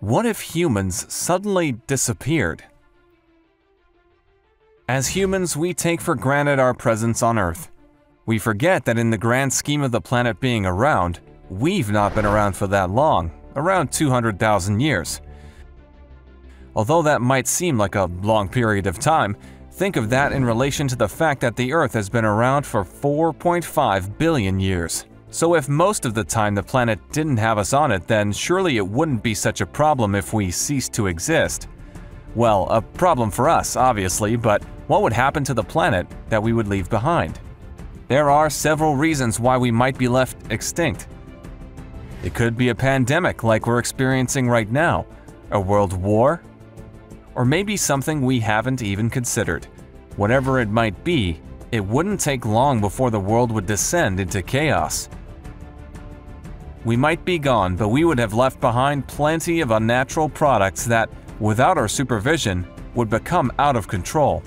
What if humans suddenly disappeared? As humans, we take for granted our presence on Earth. We forget that in the grand scheme of the planet being around, we've not been around for that long, around 200,000 years. Although that might seem like a long period of time, think of that in relation to the fact that the Earth has been around for 4.5 billion years. So if most of the time the planet didn't have us on it, then surely it wouldn't be such a problem if we ceased to exist. Well, a problem for us, obviously, but what would happen to the planet that we would leave behind? There are several reasons why we might be left extinct. It could be a pandemic like we're experiencing right now, a world war, or maybe something we haven't even considered. Whatever it might be, it wouldn't take long before the world would descend into chaos. We might be gone, but we would have left behind plenty of unnatural products that, without our supervision, would become out of control.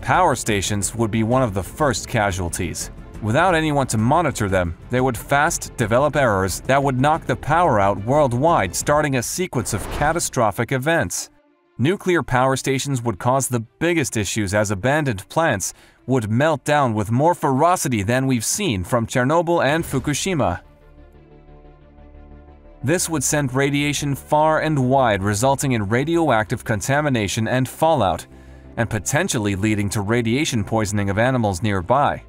Power stations would be one of the first casualties. Without anyone to monitor them, they would fast develop errors that would knock the power out worldwide, starting a sequence of catastrophic events. Nuclear power stations would cause the biggest issues as abandoned plants would melt down with more ferocity than we've seen from Chernobyl and Fukushima. This would send radiation far and wide, resulting in radioactive contamination and fallout, and potentially leading to radiation poisoning of animals nearby.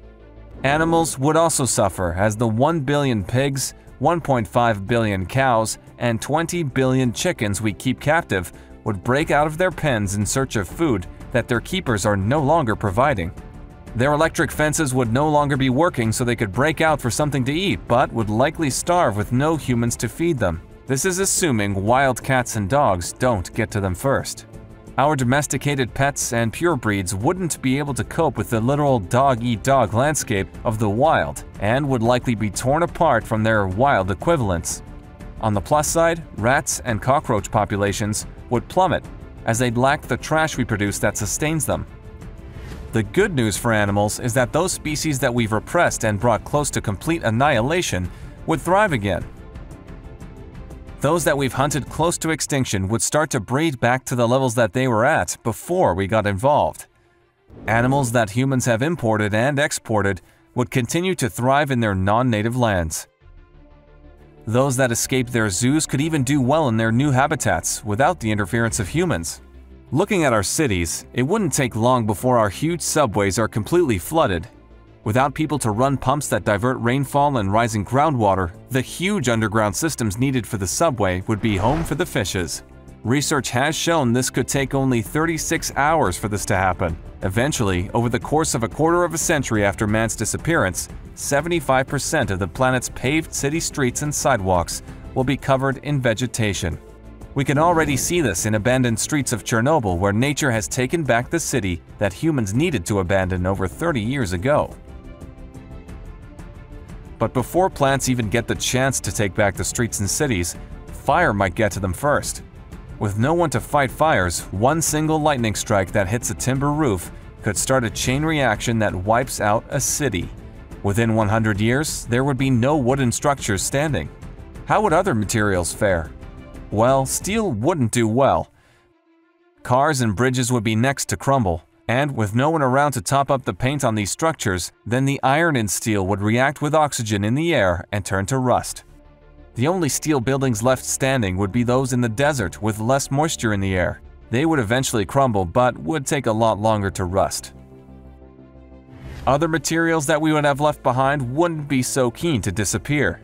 Animals would also suffer as the 1 billion pigs, 1.5 billion cows, and 20 billion chickens we keep captive would break out of their pens in search of food that their keepers are no longer providing. Their electric fences would no longer be working so they could break out for something to eat, but would likely starve with no humans to feed them. This is assuming wild cats and dogs don't get to them first. Our domesticated pets and purebreeds wouldn't be able to cope with the literal dog-eat-dog -dog landscape of the wild and would likely be torn apart from their wild equivalents. On the plus side, rats and cockroach populations would plummet as they'd lack the trash we produce that sustains them. The good news for animals is that those species that we've repressed and brought close to complete annihilation would thrive again. Those that we've hunted close to extinction would start to breed back to the levels that they were at before we got involved. Animals that humans have imported and exported would continue to thrive in their non-native lands. Those that escaped their zoos could even do well in their new habitats without the interference of humans. Looking at our cities, it wouldn't take long before our huge subways are completely flooded. Without people to run pumps that divert rainfall and rising groundwater, the huge underground systems needed for the subway would be home for the fishes. Research has shown this could take only 36 hours for this to happen. Eventually, over the course of a quarter of a century after man's disappearance, 75% of the planet's paved city streets and sidewalks will be covered in vegetation. We can already see this in abandoned streets of Chernobyl where nature has taken back the city that humans needed to abandon over 30 years ago. But before plants even get the chance to take back the streets and cities, fire might get to them first. With no one to fight fires, one single lightning strike that hits a timber roof could start a chain reaction that wipes out a city. Within 100 years, there would be no wooden structures standing. How would other materials fare? Well, steel wouldn't do well. Cars and bridges would be next to crumble, and with no one around to top up the paint on these structures, then the iron in steel would react with oxygen in the air and turn to rust. The only steel buildings left standing would be those in the desert with less moisture in the air. They would eventually crumble but would take a lot longer to rust. Other materials that we would have left behind wouldn't be so keen to disappear.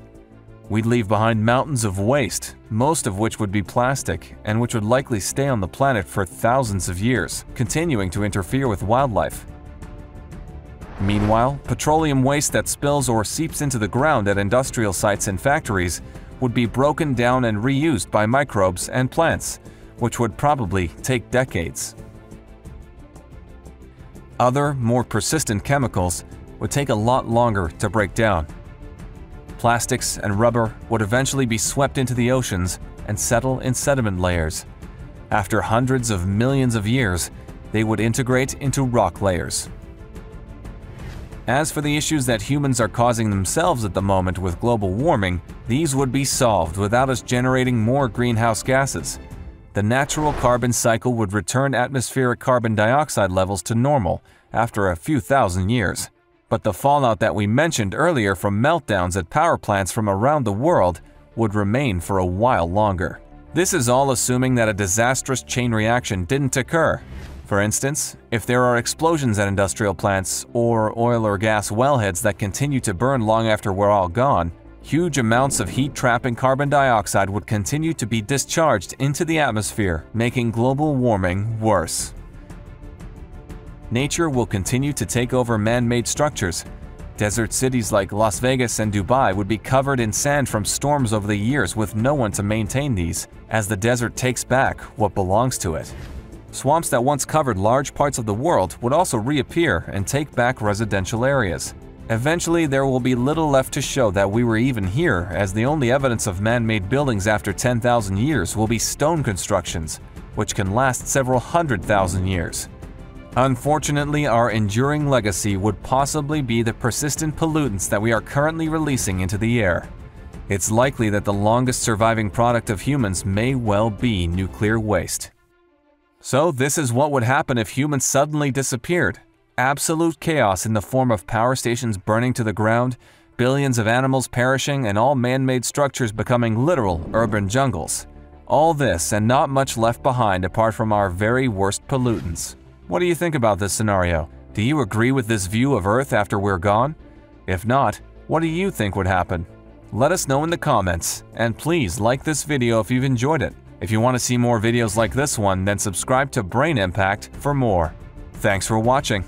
We'd leave behind mountains of waste, most of which would be plastic, and which would likely stay on the planet for thousands of years, continuing to interfere with wildlife. Meanwhile, petroleum waste that spills or seeps into the ground at industrial sites and factories would be broken down and reused by microbes and plants, which would probably take decades. Other, more persistent chemicals would take a lot longer to break down Plastics and rubber would eventually be swept into the oceans and settle in sediment layers. After hundreds of millions of years, they would integrate into rock layers. As for the issues that humans are causing themselves at the moment with global warming, these would be solved without us generating more greenhouse gases. The natural carbon cycle would return atmospheric carbon dioxide levels to normal after a few thousand years. But the fallout that we mentioned earlier from meltdowns at power plants from around the world would remain for a while longer. This is all assuming that a disastrous chain reaction didn't occur. For instance, if there are explosions at industrial plants or oil or gas wellheads that continue to burn long after we're all gone, huge amounts of heat-trapping carbon dioxide would continue to be discharged into the atmosphere, making global warming worse. Nature will continue to take over man-made structures, Desert cities like Las Vegas and Dubai would be covered in sand from storms over the years with no one to maintain these, as the desert takes back what belongs to it. Swamps that once covered large parts of the world would also reappear and take back residential areas. Eventually, there will be little left to show that we were even here, as the only evidence of man-made buildings after 10,000 years will be stone constructions, which can last several hundred thousand years. Unfortunately, our enduring legacy would possibly be the persistent pollutants that we are currently releasing into the air. It's likely that the longest surviving product of humans may well be nuclear waste. So this is what would happen if humans suddenly disappeared. Absolute chaos in the form of power stations burning to the ground, billions of animals perishing, and all man-made structures becoming literal urban jungles. All this and not much left behind apart from our very worst pollutants. What do you think about this scenario? Do you agree with this view of Earth after we're gone? If not, what do you think would happen? Let us know in the comments, and please like this video if you've enjoyed it. If you want to see more videos like this one, then subscribe to Brain Impact for more. Thanks for watching.